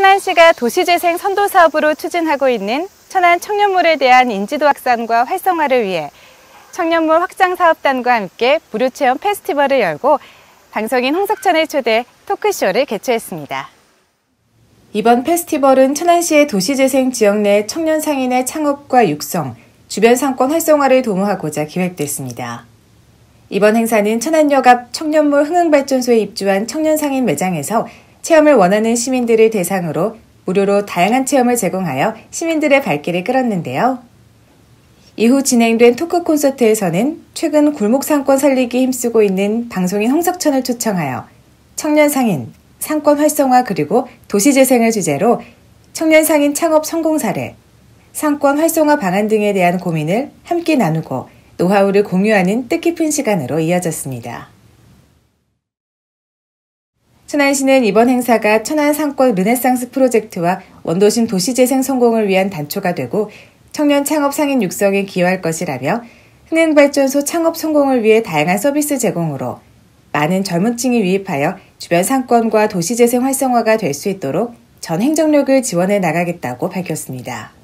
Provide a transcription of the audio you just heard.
천안시가 도시재생 선도 사업으로 추진하고 있는 천안 청년몰에 대한 인지도 확산과 활성화를 위해 청년몰 확장 사업단과 함께 무료 체험 페스티벌을 열고 방송인 홍석천을 초대 토크쇼를 개최했습니다. 이번 페스티벌은 천안시의 도시재생 지역 내 청년 상인의 창업과 육성, 주변 상권 활성화를 도모하고자 기획됐습니다. 이번 행사는 천안역 앞 청년몰 흥흥발전소에 입주한 청년 상인 매장에서 체험을 원하는 시민들을 대상으로 무료로 다양한 체험을 제공하여 시민들의 발길을 끌었는데요. 이후 진행된 토크 콘서트에서는 최근 골목 상권 살리기 힘쓰고 있는 방송인 홍석천을 초청하여 청년 상인, 상권 활성화 그리고 도시 재생을 주제로 청년 상인 창업 성공 사례, 상권 활성화 방안 등에 대한 고민을 함께 나누고 노하우를 공유하는 뜻깊은 시간으로 이어졌습니다. 천안시는 이번 행사가 천안 상권 르네상스 프로젝트와 원도심 도시재생 성공을 위한 단초가 되고 청년 창업 상인 육성에 기여할 것이라며 흥행발전소 창업 성공을 위해 다양한 서비스 제공으로 많은 젊은 층이 유입하여 주변 상권과 도시재생 활성화가 될 수 있도록 전 행정력을 지원해 나가겠다고 밝혔습니다.